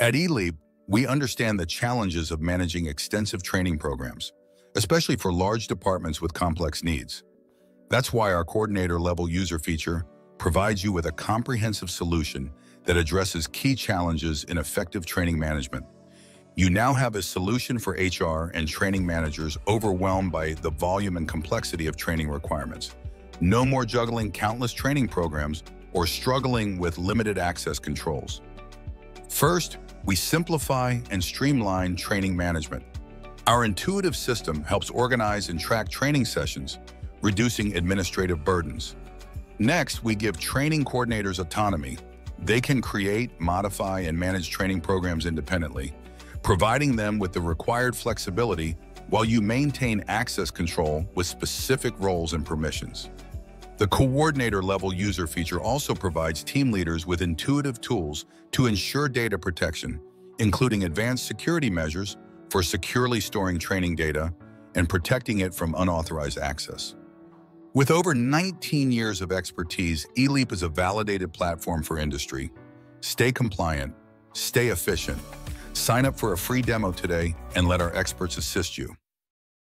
At eLeap, we understand the challenges of managing extensive training programs, especially for large departments with complex needs. That's why our coordinator-level user feature provides you with a comprehensive solution that addresses key challenges in effective training management. You now have a solution for HR and training managers overwhelmed by the volume and complexity of training requirements. No more juggling countless training programs or struggling with limited access controls. First, we simplify and streamline training management. Our intuitive system helps organize and track training sessions, reducing administrative burdens. Next, we give training coordinators autonomy. They can create, modify, and manage training programs independently, providing them with the required flexibility while you maintain access control with specific roles and permissions. The coordinator-level user feature also provides team leaders with intuitive tools to ensure data protection, including advanced security measures for securely storing training data and protecting it from unauthorized access. With over 19 years of expertise, eLeap is a validated platform for industry. Stay compliant, stay efficient. Sign up for a free demo today and let our experts assist you.